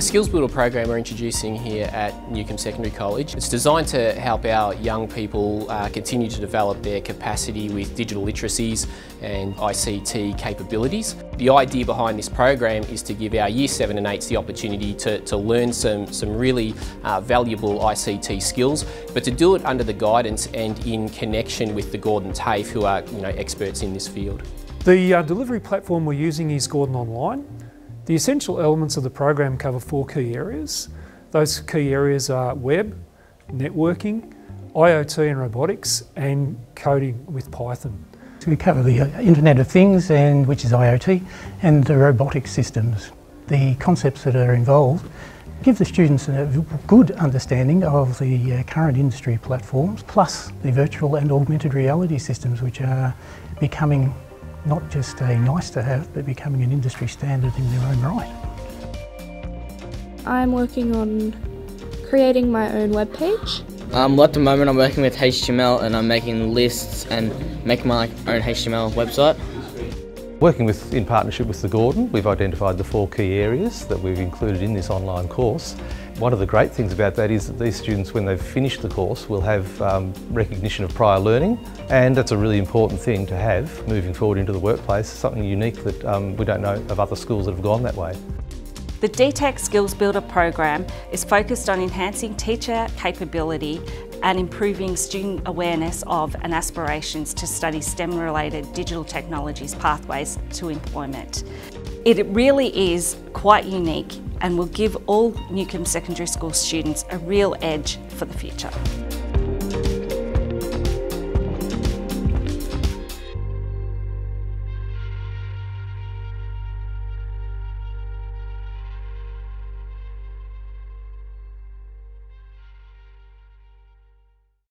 The Skills Builder program we're introducing here at Newcomb Secondary College, it's designed to help our young people uh, continue to develop their capacity with digital literacies and ICT capabilities. The idea behind this program is to give our Year 7 and 8s the opportunity to, to learn some, some really uh, valuable ICT skills, but to do it under the guidance and in connection with the Gordon TAFE who are you know, experts in this field. The uh, delivery platform we're using is Gordon Online. The essential elements of the program cover four key areas. Those key areas are web, networking, IoT and robotics, and coding with Python. So we cover the uh, Internet of Things, and which is IoT, and the robotic systems. The concepts that are involved give the students a good understanding of the uh, current industry platforms, plus the virtual and augmented reality systems, which are becoming not just a nice to have, but becoming an industry standard in their own right. I'm working on creating my own web page. Um, at the moment I'm working with HTML and I'm making lists and making my own HTML website. Working with, in partnership with the Gordon, we've identified the four key areas that we've included in this online course. One of the great things about that is that these students, when they've finished the course, will have um, recognition of prior learning, and that's a really important thing to have moving forward into the workplace, something unique that um, we don't know of other schools that have gone that way. The DTEC Skills Builder program is focused on enhancing teacher capability and improving student awareness of and aspirations to study STEM-related digital technologies pathways to employment. It really is quite unique and will give all Newcomb Secondary School students a real edge for the future.